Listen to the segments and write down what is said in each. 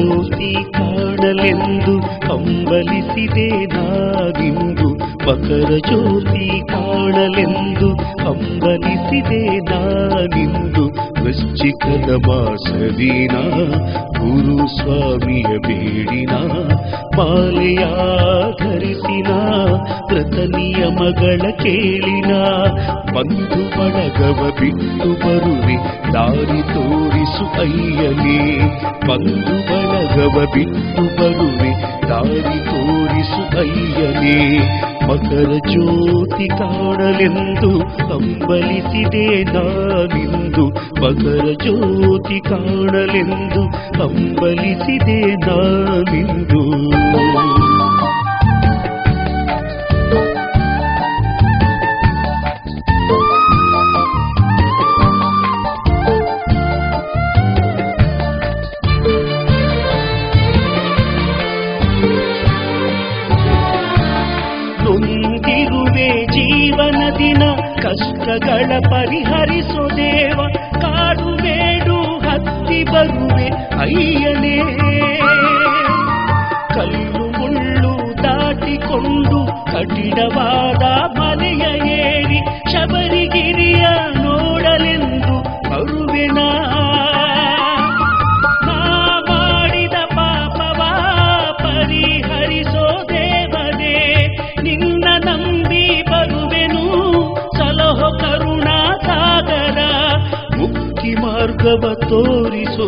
చూಸಿ ಕಾಣಲೆಂದು ಹಂಬಲಿಸಿದೆ ನಾಗಿಂದು ಪಕರ ಚೋಸಿ ಕಾಣಲೆಂದು ಹಂಬಲಿಸಿದೆ ನಾನಿಂದು ವೃಶ್ಚಿಕದ ಮಾಸದಿನ ಗುರು ಸ್ವಾಮಿಯ ಬೇಡಿನ ಮಾಲೆಯ ಧರಿಸಿನ ವ್ರತ ಮಗಳ ಕೇಳಿನ, ಬಂಧು ಬಳಗವ ಬಿಟ್ಟು ಬರುವೆ, ದಾರಿ ತೋರಿಸು ಅಯ್ಯನೇ. ಬಂಧು ಬಳಗವ ಬಿಟ್ಟು ಬರುವೆ, ದಾರಿ ತೋರಿಸು ಅಯ್ಯನೇ. ಮಕರ ಜ್ಯೋತಿ ಕಾಣಲೆಂದು ಕಂಬಲಿಸಿದೆ ನಾನಿಂದು ಮಕರ ಜ್ಯೋತಿ ಕಾಣಲೆಂದು ಹಂಬಲಿಸಿದೆ ನಾನಿಂದು. ಜೀವನ ದಿನ ಕಷ್ಟಗಳ ಪರಿಹರಿಸೋ ದೇವ ಕಾಡು ಮೇಡು ಹತ್ತಿ ಬರುವೆ ಅಯ್ಯನೇ. ಕಲ್ಲು ಮುಳ್ಳು ದಾಟಿಕೊಂಡು ಕಠಿಣವಾದ ಮಾರ್ಗವ ತೋರಿಸೋ.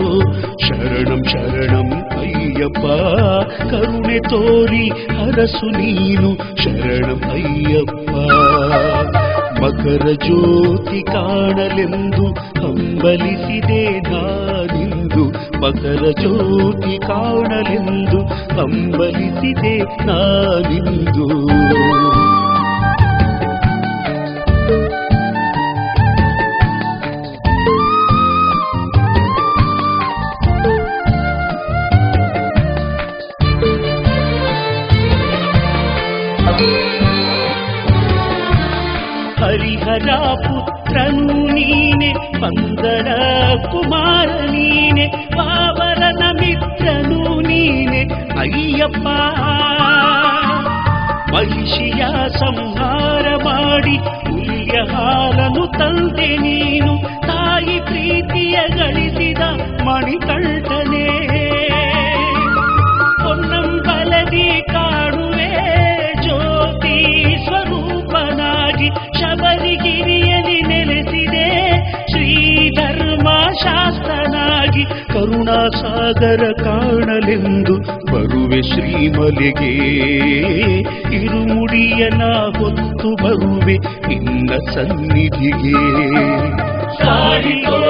ಶರಣಂ ಶರಣಂ ಅಯ್ಯಪ್ಪ, ಕರುಣೆ ತೋರಿ ಅರಸು ನೀನು. ಶರಣಂ ಅಯ್ಯಪ್ಪ, ಮಕರ ಜ್ಯೋತಿ ಕಾಣಲೆಂದು ಹಂಬಲಿಸಿದೆ ನಾನಿಂದು. ಮಕರ ಜ್ಯೋತಿ ಕಾಣಲೆಂದು ಹಂಬಲಿಸಿದೆ ನಾನಿಂದು. ಹರಿಹರ ಪುತ್ರನು ನೀನೆ ಪಂದರ ಕುಮಾರ ನೀನೆ ಪಾವರನ ಮಿತ್ರನು ನೀನೆ ಅಯ್ಯಪ್ಪ. ಮಹಿಷಿಯ ಸಂಹಾರ ಮಾಡಿ ಹುಲಿಯ ಹಾಲನು ತಂದೆ ನೀನು, ತಾಯಿ ಪ್ರೀತಿಯ ಗಳಿಸಿದ ಮಣಿಕಂಠನೇ. ಕರುಣಾಸಾಗರ ಕಾಣಲೆಂದು ಬರುವೆ ಶ್ರೀಮಲೆಗೆ. ಇರುಮುಡಿಯನ ಹೊತ್ತು ಬರುವೆ ನಿನ್ನ ಸನ್ನಿಧಿಗೆ. ಸಾರಿ ತೋರಿಸು ಅಯ್ಯನೇ